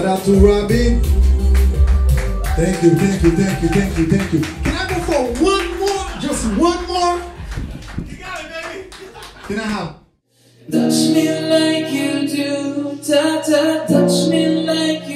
Shout out to Robbie. Thank you, thank you, thank you, thank you, thank you. Can I go for one more? Just one more? You got it, baby. Can I have? Touch me like you do, ta ta, touch me like